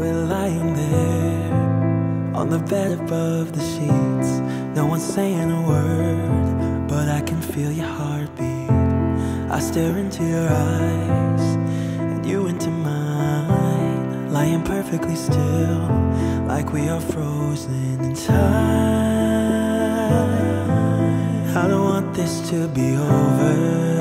We're lying there on the bed above the sheets. No one's saying a word, but I can feel your heartbeat. I stare into your eyes and you into mine, lying perfectly still, like we are frozen in time. I don't want this to be over.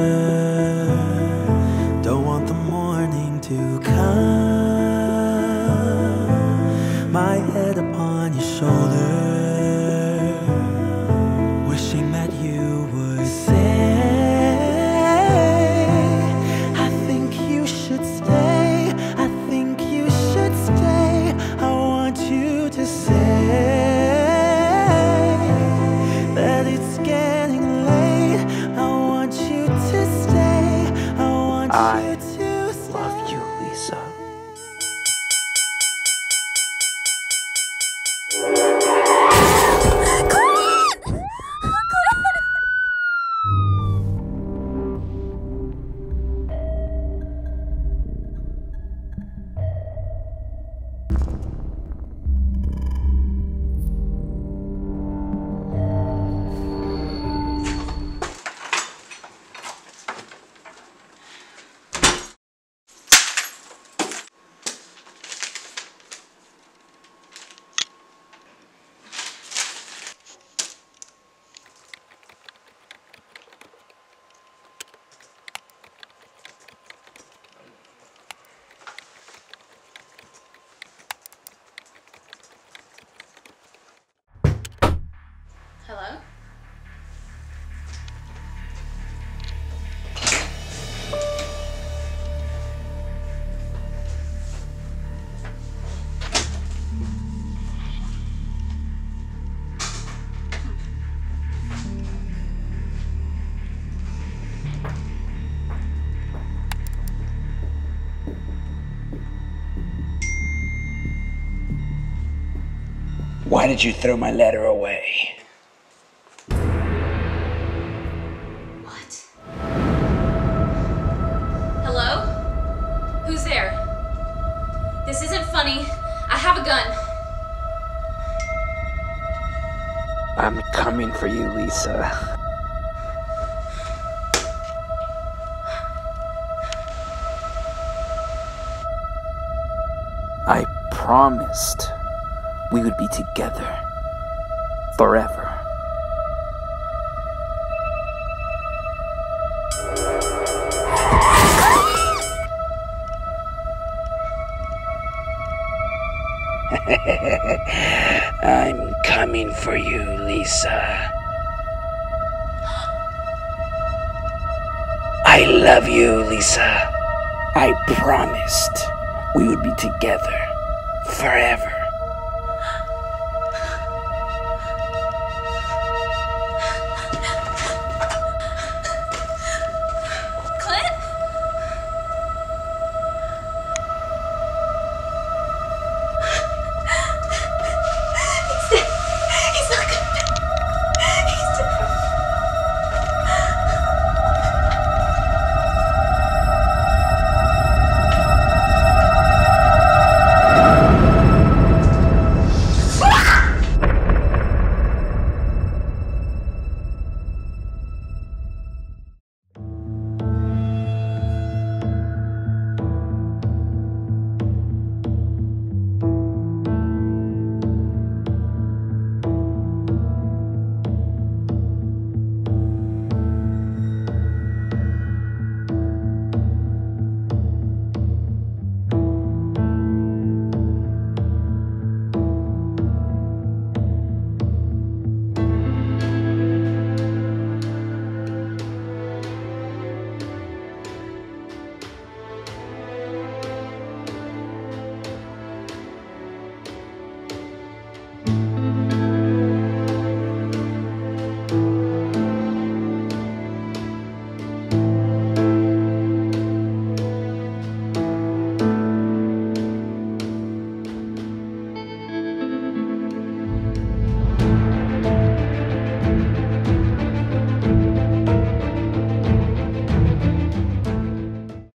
I Why did you throw my letter away? What? Hello? Who's there? This isn't funny. I have a gun. I'm coming for you, Liza. I promised we would be together forever. I'm coming for you, Liza. I love you, Liza. I promised we would be together forever.